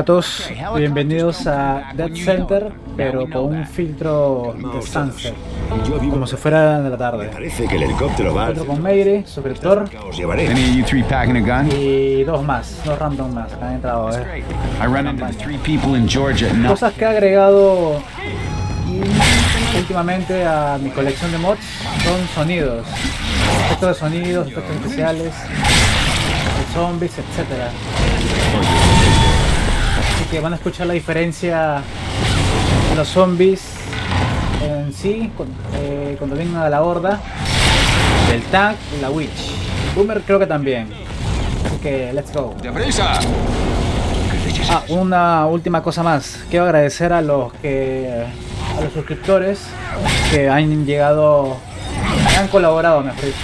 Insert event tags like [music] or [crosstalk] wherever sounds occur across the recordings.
Patos, bienvenidos a Dead Center, pero con un filtro de sunset, como si fuera de la tarde. Parece que el helicóptero va. Otro con packing a gun? y dos más, dos random más que han entrado. eh. I run into the three people in Georgia. No, Cosas que he agregado últimamente a mi colección de mods son sonidos, efectos de sonidos, efectos especiales, zombies, etcétera. Que van a escuchar la diferencia de los zombies en sí, eh, cuando vengan a la horda, del tank y la witch. Boomer creo que también. Así que let's go. ¡Deprisa! Ah, una última cosa más. Quiero agradecer a los que a los suscriptores que han llegado, han colaborado, mejor dicho.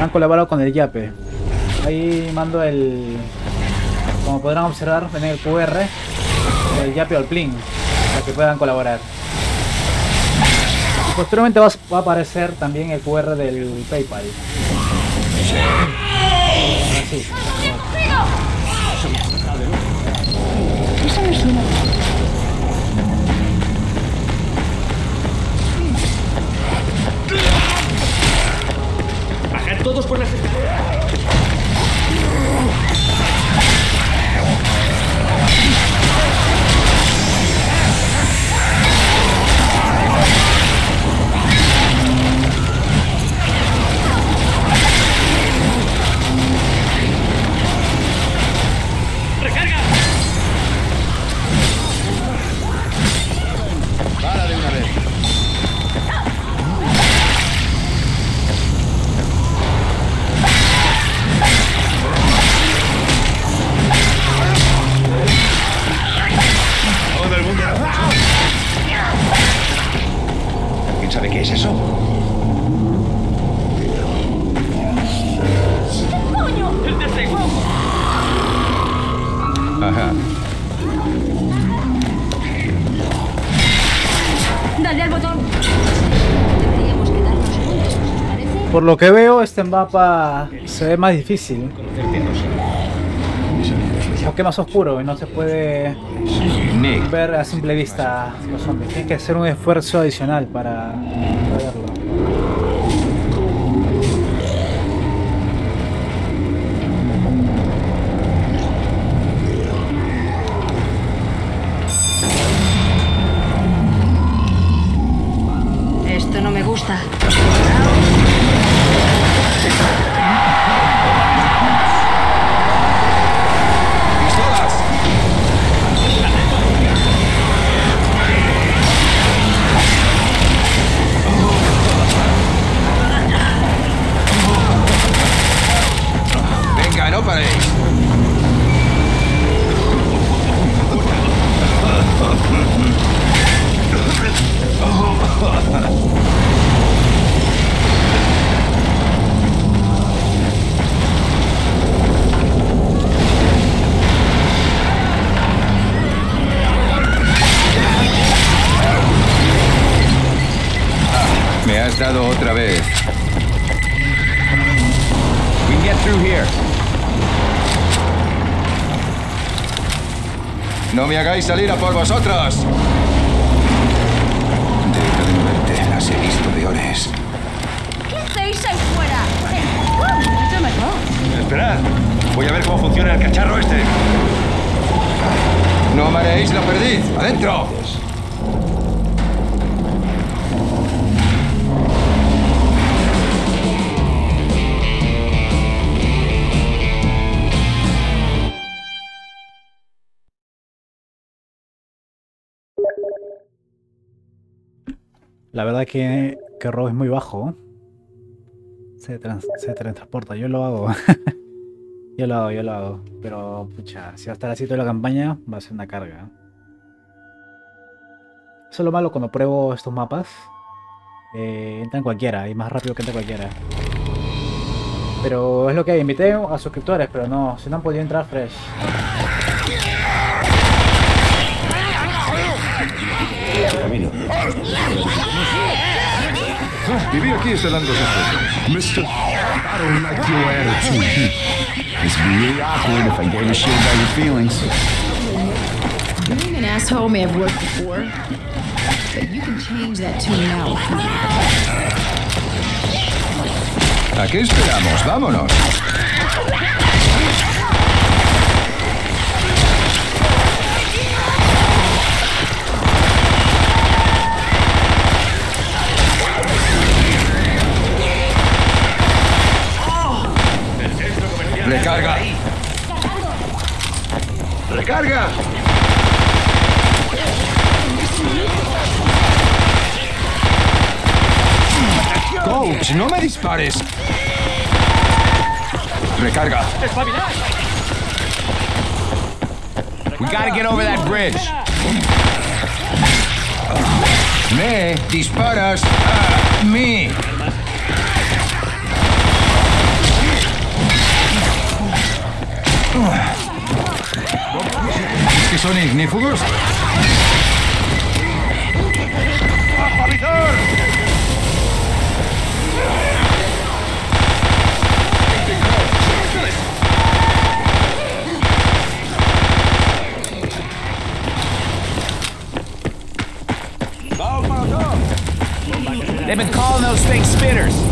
Han colaborado con el Yape. Ahí mando el, como podrán observar, en el QR, el Yape o el Plin, para que puedan colaborar. Y posteriormente va, a- aparecer también el QR del PayPal. Así. Bajad todos por las escaleras. Por lo que veo, este mapa se ve más difícil. Porque es más oscuro y no se puede ver a simple vista los zombies. Tiene que hacer un esfuerzo adicional para verlo. Has dado otra vez. We can get through here. No me hagáis salir a por vosotros. Deja de moverte. Las he visto peores. ¿Qué hacéis ahí fuera? Mucho mejor. Esperad. Voy a ver cómo funciona el cacharro este. No mareéis la perdiz. ¡Adentro! La verdad que, que Rob es muy bajo. Se, trans- se transporta, yo lo hago. [laughs] yo lo hago, yo lo hago. Pero, pucha, si va a estar así toda la campaña, va a ser una carga. Eso es lo malo cuando pruebo estos mapas. Eh, entran cualquiera, y más rápido que entra cualquiera. Pero es lo que hay, invité a suscriptores, pero no, si no han podido entrar fresh. Camino. Vivir aquí está dando cosas. Mister, I don't like your attitude. It's really awkward if I gave a shit about your feelings. Being an asshole may have worked before, but you can change that tune now. ¿A qué esperamos? Vámonos. Recarga. Recarga. Coach, no me dispares. Recarga. We gotta get over that bridge. Me disparas a mí. ¿Que son ignífugos? They've been calling those things spinners.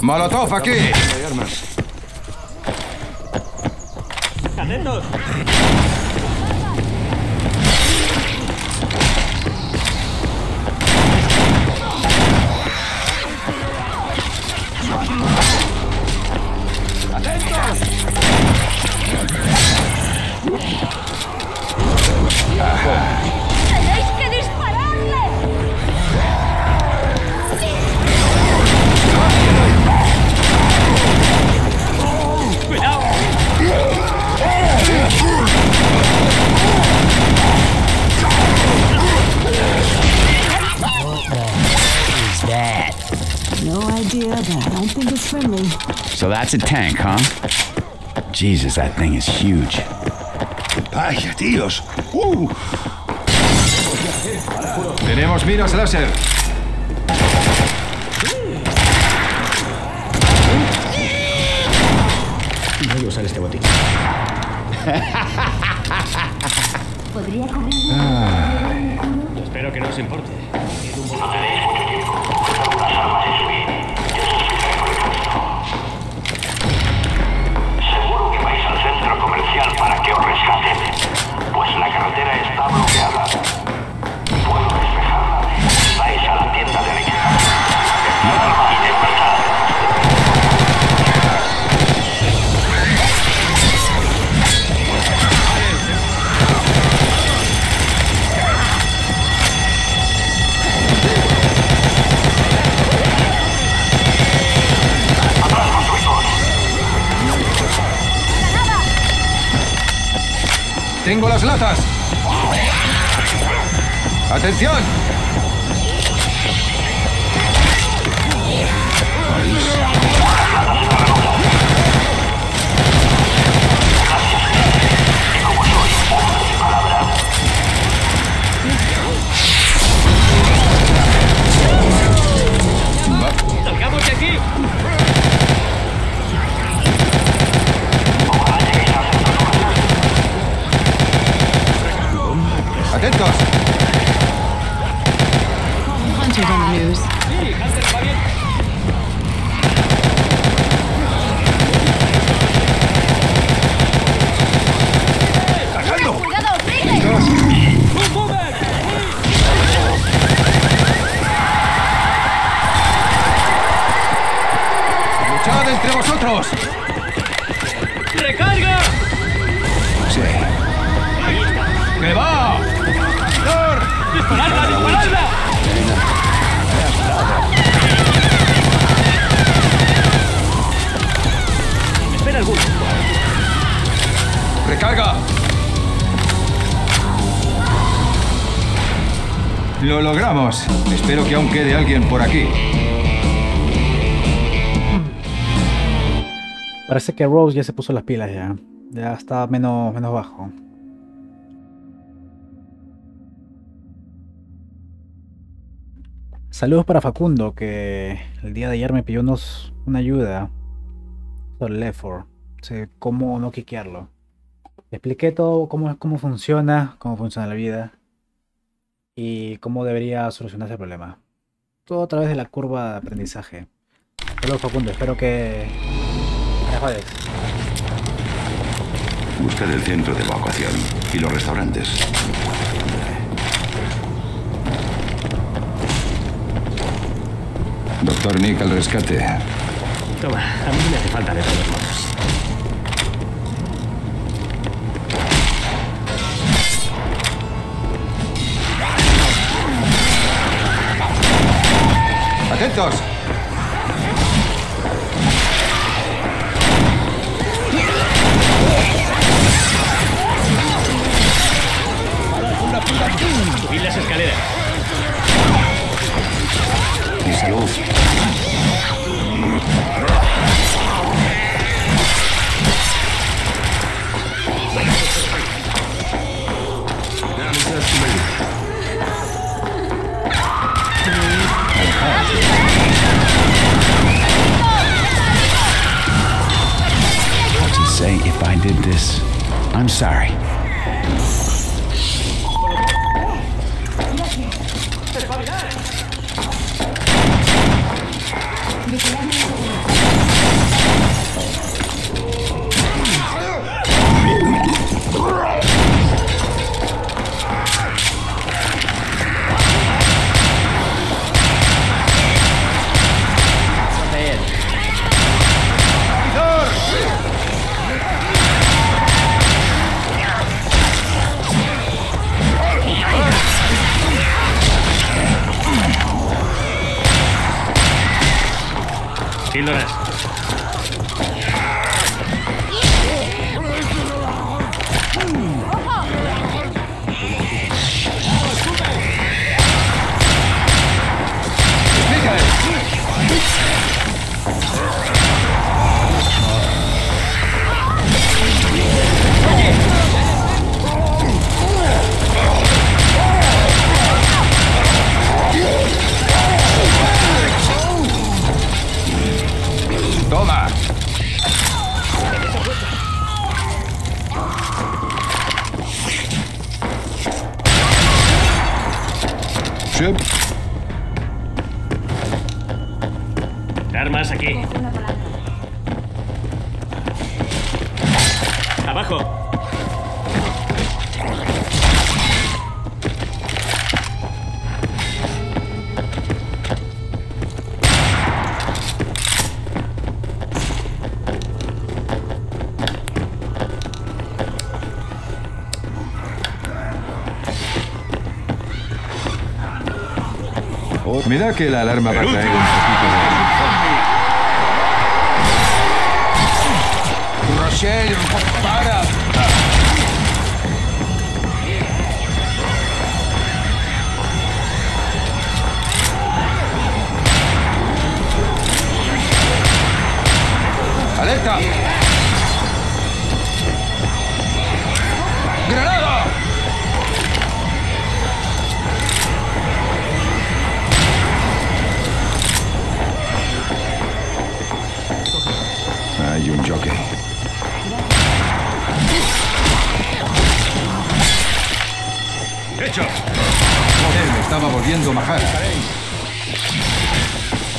Molotov aquí. ¡Atentos! Think it's friendly. So that's a tank, huh? Jesus, that thing is huge. Vaya, tíos. Uh, Tenemos miras láser. Voy a usar este botín. ¿Podría cubrir? Espero que no os importe. ¡Atención! Espero que aún quede alguien por aquí. Parece que Rose ya se puso las pilas ya. Ya está menos, menos bajo. Saludos para Facundo, que el día de ayer me pidió unos, una ayuda sobre Left 4. Sé cómo no quiquearlo. Expliqué todo cómo, cómo funciona, cómo funciona la vida y cómo debería solucionarse el problema. Todo a través de la curva de aprendizaje. Saludos Facundo, espero que... Me jodes. Busca el centro de evacuación y los restaurantes. Doctor Nick al rescate. Toma, a mí me hace falta de todos modos. ¡Atentos! Subid las escaleras. Mi salud. Sorry. Me da que la alarma va a traer un poquito de... Rochelle, para. ¡Alerta!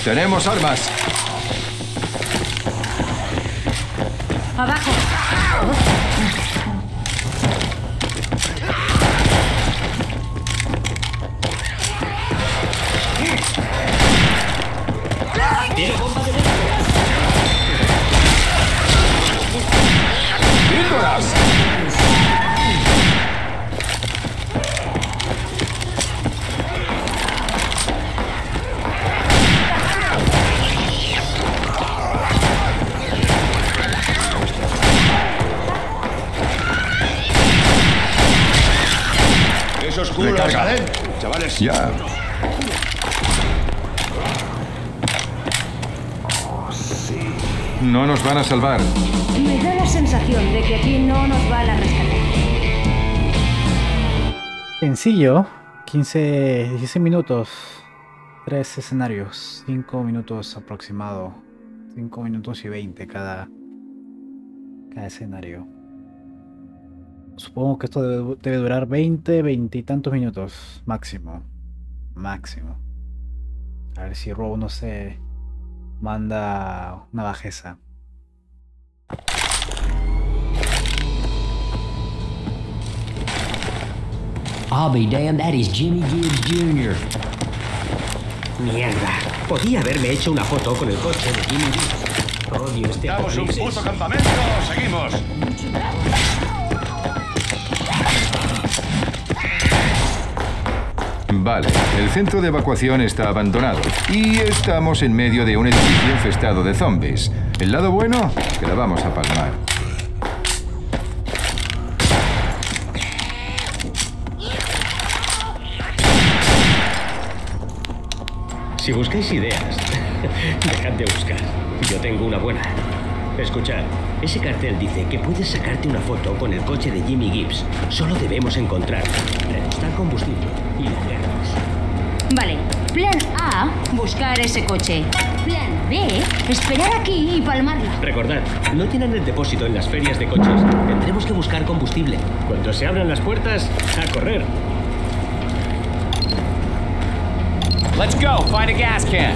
Tenemos armas. Abajo. No nos van a salvar. Me da la sensación de que aquí no nos van a rescatar. Sencillo. 15, 16 minutos. 3 escenarios. 5 minutos aproximado. 5 minutos y 20 cada, cada escenario. Supongo que esto debe, debe durar 20, 20 y tantos minutos. Máximo. Máximo. A ver si Robo no se manda una bajeza. I'll be damned, that is Jimmy Gibbs Jr. Mierda. Podía haberme hecho una foto con el coche de Jimmy Lee. Odio este damos un puto campamento. Seguimos. Vale, el centro de evacuación está abandonado y estamos en medio de un edificio infestado de zombies. El lado bueno, que la vamos a palmar. Si buscáis ideas, [laughs] dejad de buscar. Yo tengo una buena. Escuchad, ese cartel dice que puedes sacarte una foto con el coche de Jimmy Gibbs. Solo debemos encontrarlo, repostar combustible y liberarnos. Vale. Plan A, buscar ese coche. Plan B, esperar aquí y palmarla. Recordad, no tienen el depósito en las ferias de coches. Tendremos que buscar combustible. Cuando se abran las puertas, a correr. Let's go. Find a gas can.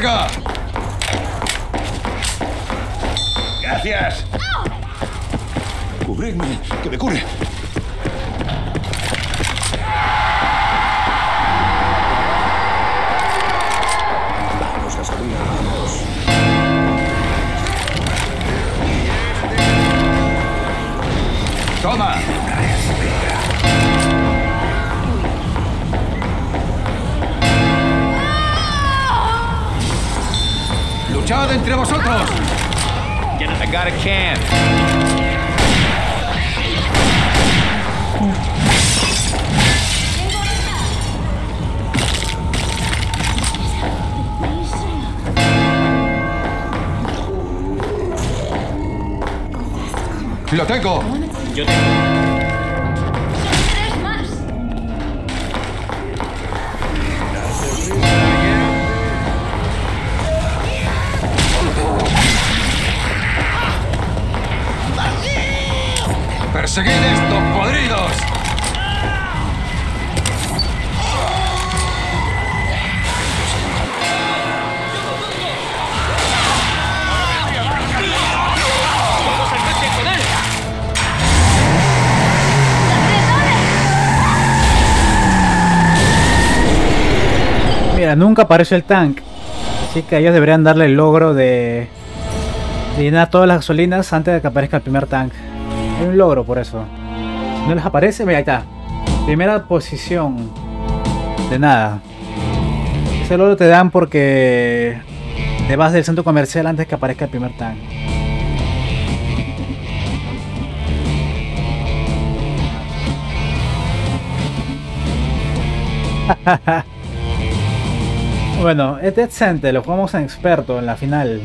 ¡Recarga! Gracias. Cubridme, que me cure. ¡Luchad entre vosotros! I got a can. ¡Lo tengo! Yo tengo. ¡Perseguid estos podridos! Mira, nunca apareció el tank. Así que ellos deberían darle el logro de, de llenar todas las gasolinas antes de que aparezca el primer tank. Hay un logro por eso. No les aparece, mira, ahí está. Primera posición. De nada. Ese logro te dan porque te vas del centro comercial antes que aparezca el primer tank. [laughs] bueno, es decente, lo jugamos en experto en la final.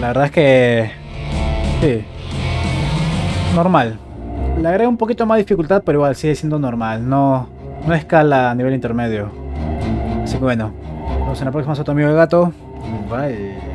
La verdad es que... Sí. Normal. Le agrego un poquito más dificultad, pero igual sigue siendo normal. No, no escala a nivel intermedio. Así que bueno. Nos vemos en la próxima. Soy tu amigo el gato. Bye.